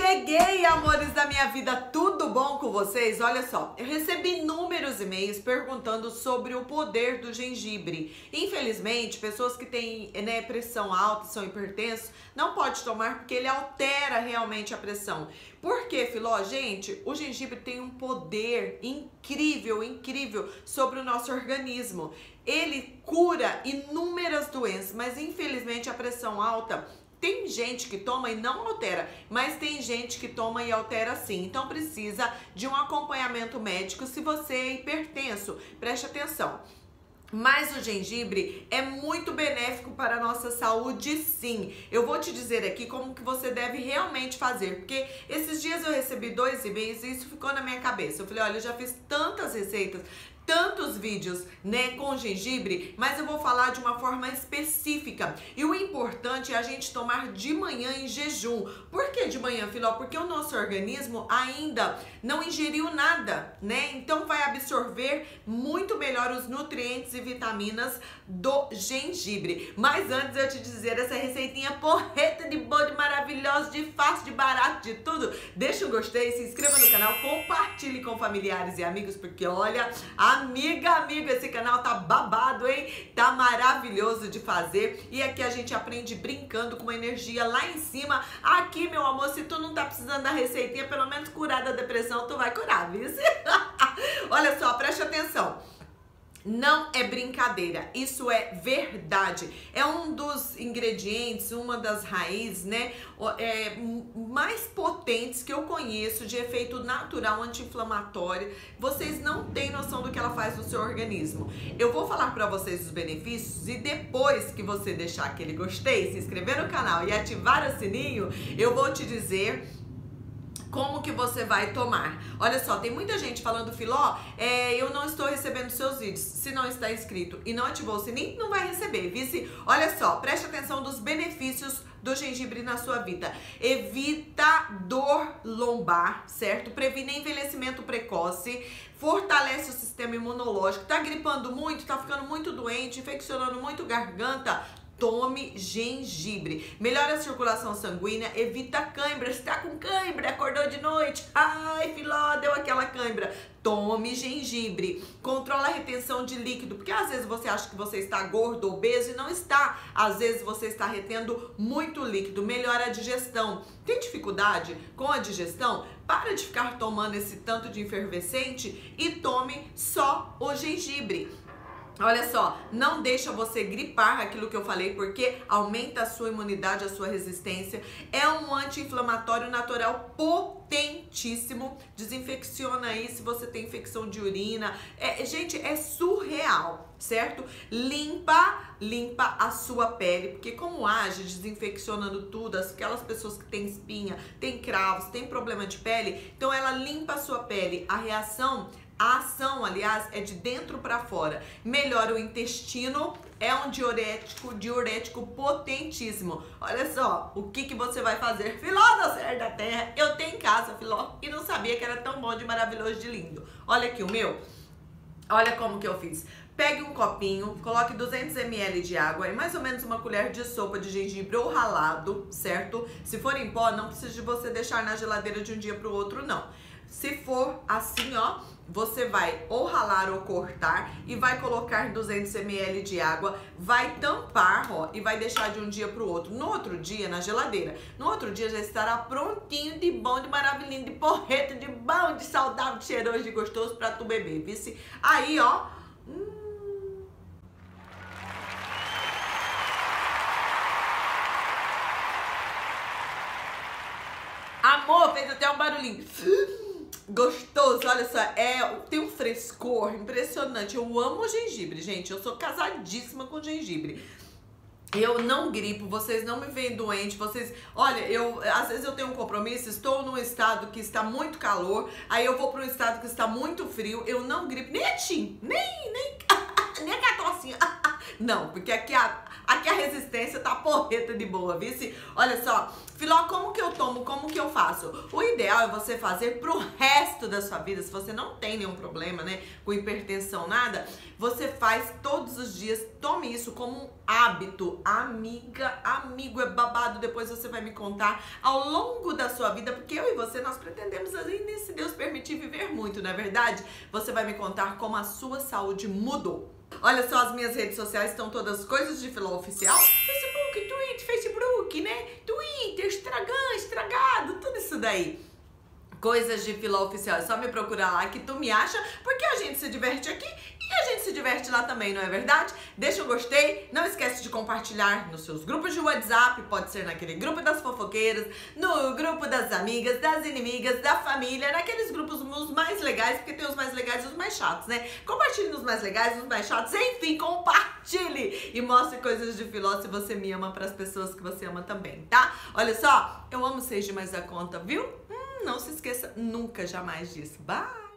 Cheguei, amores da minha vida, tudo bom com vocês? Olha só, eu recebi inúmeros e-mails perguntando sobre o poder do gengibre. Infelizmente, pessoas que têm né, pressão alta, são hipertensos, não pode tomar porque ele altera realmente a pressão. Por que, Filó? Gente, o gengibre tem um poder incrível, incrível sobre o nosso organismo. Ele cura inúmeras doenças, mas infelizmente a pressão alta tem gente que toma e não altera, mas tem gente que toma e altera sim. Então precisa de um acompanhamento médico se você é hipertenso. Preste atenção. Mas o gengibre é muito benéfico para a nossa saúde, sim. Eu vou te dizer aqui como que você deve realmente fazer, porque esses dias eu recebi dois e-mails e isso ficou na minha cabeça. Eu falei, olha, eu já fiz tantas receitas, tantos vídeos, né, com gengibre, mas eu vou falar de uma forma específica. E o importante é a gente tomar de manhã em jejum. Por que de manhã, Filó? Porque o nosso organismo ainda não ingeriu nada, né? Então vai absorver muito melhor os nutrientes e vitaminas do gengibre. Mas antes eu te dizer essa receitinha porreta de bom, de maravilhosa, de fácil, de barato, de tudo. Deixa um gostei, se inscreva no canal, compartilhe com familiares e amigos, porque olha, a Amiga, amigo, esse canal tá babado, hein? Tá maravilhoso de fazer. E aqui a gente aprende brincando com uma energia lá em cima. Aqui, meu amor, se tu não tá precisando da receitinha, pelo menos curar da depressão, tu vai curar, viu? Olha só, preste atenção. Não é brincadeira, isso é verdade. É um dos ingredientes, uma das raízes, né, é, mais potentes que eu conheço de efeito natural anti-inflamatório. Vocês não têm noção do que ela faz no seu organismo. Eu vou falar para vocês os benefícios e depois que você deixar aquele gostei, se inscrever no canal e ativar o sininho, eu vou te dizer como que você vai tomar. Olha só, tem muita gente falando, Filó, é, eu não estou recebendo seus vídeos. Se não está inscrito e não ativou o sininho, não vai receber, vice? Olha só, preste atenção dos benefícios do gengibre na sua vida. Evita dor lombar, certo? Previne envelhecimento precoce, fortalece o sistema imunológico. Tá gripando muito, tá ficando muito doente, infeccionando muito garganta, Tome gengibre. Melhora a circulação sanguínea, evita cãibra. Você tá com cãibra, acordou de noite. Ai, filó, deu aquela cãibra. Tome gengibre. Controla a retenção de líquido, porque às vezes você acha que você está gordo, obeso e não está. Às vezes você está retendo muito líquido. Melhora a digestão. Tem dificuldade com a digestão? Para de ficar tomando esse tanto de efervescente e tome só o gengibre. Olha só, não deixa você gripar aquilo que eu falei, porque aumenta a sua imunidade, a sua resistência. É um anti-inflamatório natural potentíssimo. Desinfecciona aí se você tem infecção de urina. É, gente, é surreal, certo? Limpa, limpa a sua pele, porque como age desinfeccionando tudo, aquelas pessoas que têm espinha, têm cravos, têm problema de pele, então ela limpa a sua pele. A reação a ação, aliás, é de dentro para fora. Melhora o intestino, é um diurético, diurético potentíssimo. Olha só, o que, que você vai fazer? Filó da Serra da Terra, eu tenho em casa, filó, e não sabia que era tão bom, de maravilhoso, de lindo. Olha aqui o meu. Olha como que eu fiz. Pegue um copinho, coloque 200 ml de água e mais ou menos uma colher de sopa de gengibre ou ralado, certo? Se for em pó, não precisa de você deixar na geladeira de um dia para o outro, não. Se for assim, ó, você vai ou ralar ou cortar e vai colocar 200 ml de água, vai tampar, ó, e vai deixar de um dia para o outro. No outro dia, na geladeira. No outro dia já estará prontinho de bom, de maravilhinho, de porreto, de bom, de saudável, de cheiroso, de gostoso para tu beber, vice? Aí, ó, hum, Amor, fez até um barulhinho gostoso, olha só, é, tem um frescor impressionante. Eu amo gengibre, gente. Eu sou casadíssima com gengibre. Eu não gripo, vocês não me veem doente, vocês... Olha, eu às vezes eu tenho um compromisso, estou num estado que está muito calor, aí eu vou para um estado que está muito frio, eu não gripo, nem a Tim, nem, nem, nem a tocinha. Não, porque aqui a, aqui a resistência tá porreta de boa, vice? Olha só, Filó, como que eu tomo, como que eu faço? O ideal é você fazer pro resto da sua vida, se você não tem nenhum problema, né, com hipertensão, nada, você faz todos os dias, tome isso como um hábito. Amiga, amigo, é babado, depois você vai me contar ao longo da sua vida, porque eu e você, nós pretendemos ainda, se Deus permitir, viver muito, não é verdade? Você vai me contar como a sua saúde mudou. Olha só, as minhas redes sociais estão todas coisas de Filó Oficial. Facebook, Twitter, Facebook, né? Twitter, Instagram, estragado, tudo isso daí. Coisas de Filó Oficial. É só me procurar lá que tu me acha, porque a gente se diverte aqui e a gente se diverte lá também, não é verdade? Deixa o gostei, não esquece de compartilhar nos seus grupos de WhatsApp, pode ser naquele grupo das fofoqueiras, no grupo das amigas, das inimigas, da família, naqueles grupos os mais legais, porque tem os mais legais e os mais chatos, né? Compartilhe nos mais legais, os mais chatos, enfim, compartilhe e mostre coisas de filó se você me ama para as pessoas que você ama também, tá? Olha só, eu amo vocês demais da conta, viu? Hum, não se esqueça nunca, jamais disso. Bye!